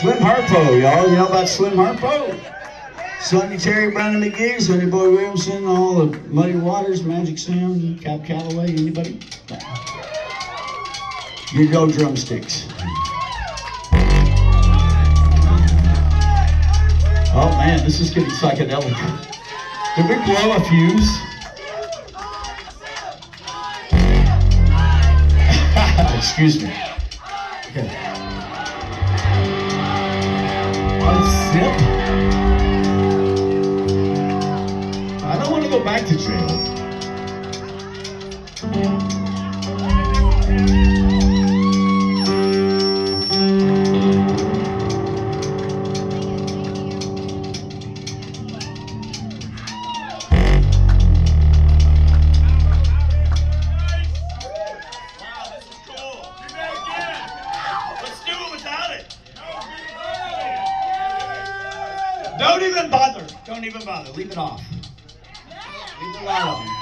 Slim Harpo, y'all. You know about Slim Harpo? Sonny Terry, Brownie McGhee, Sonny Boy Williamson, all the Muddy Waters, Magic Sam, Cab Calloway, anybody? You go drumsticks. Oh man, this is getting psychedelic. Did we blow a fuse? Excuse me. I don't want to go back to jail. Even bother. Leave it off. Leave the light on.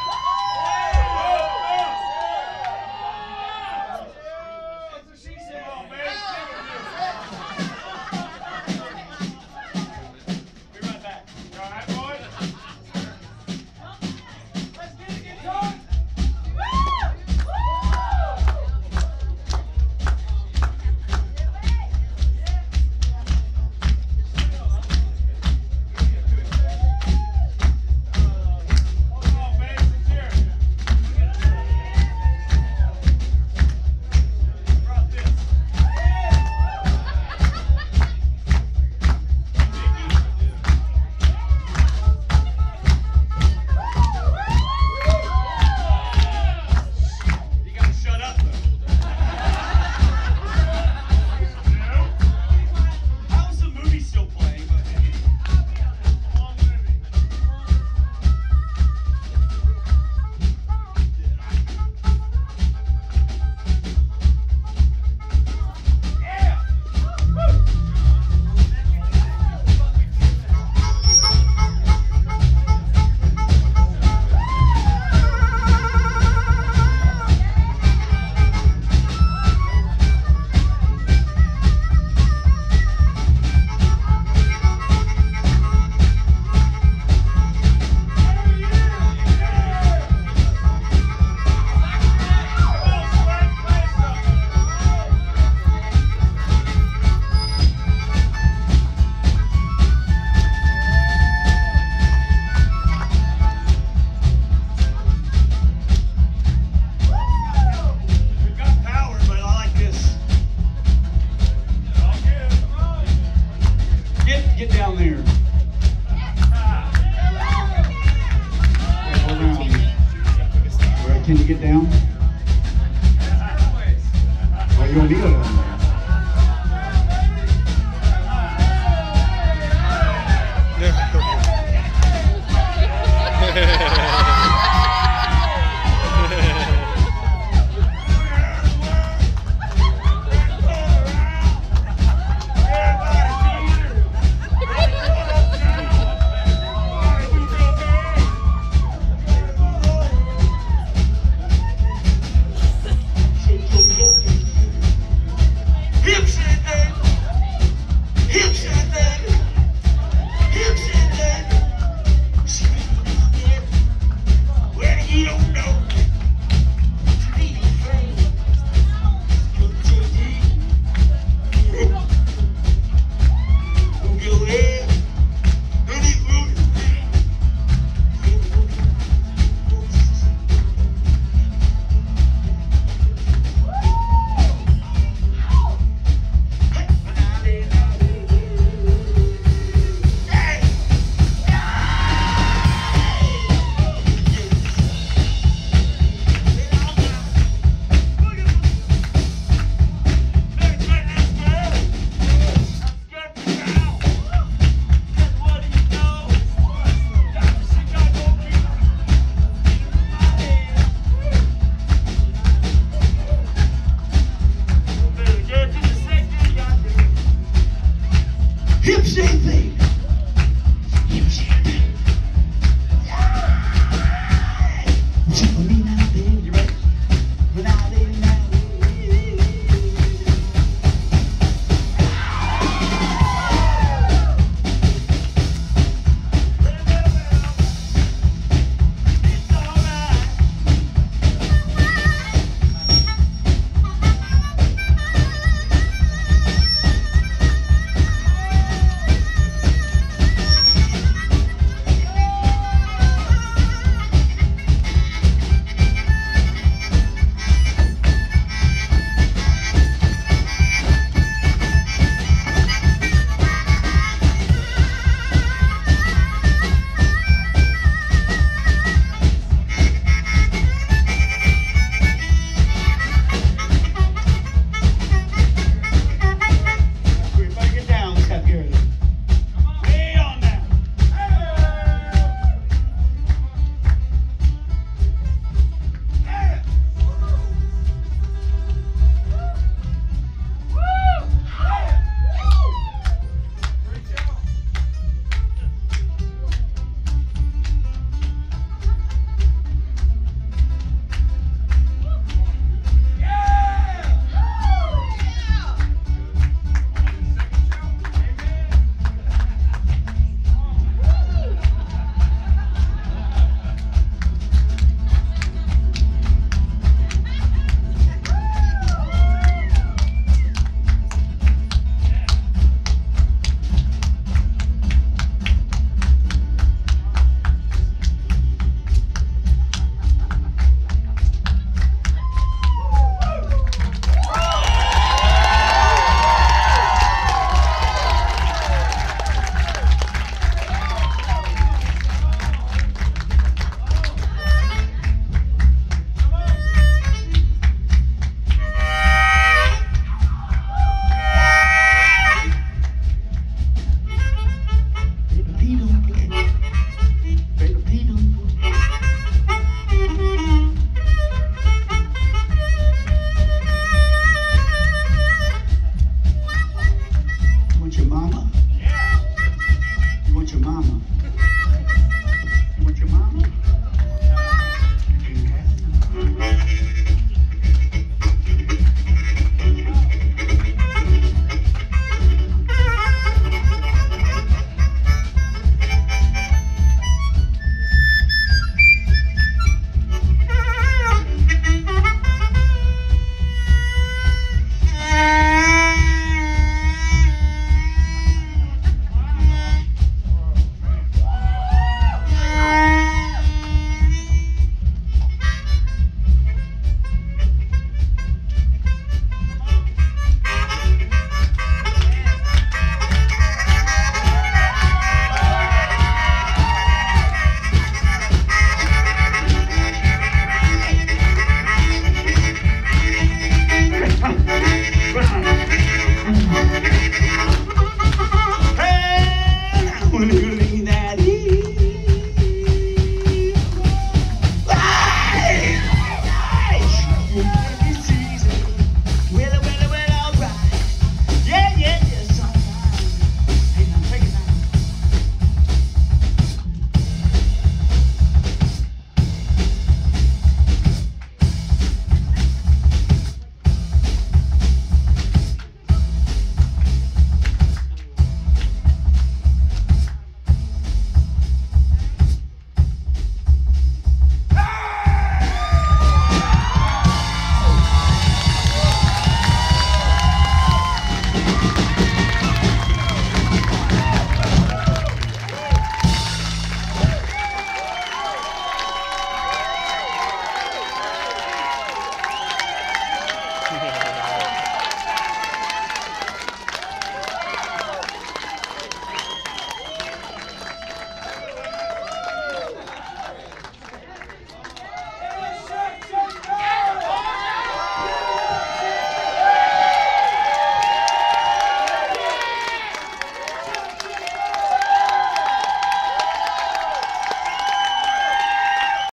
Thank you.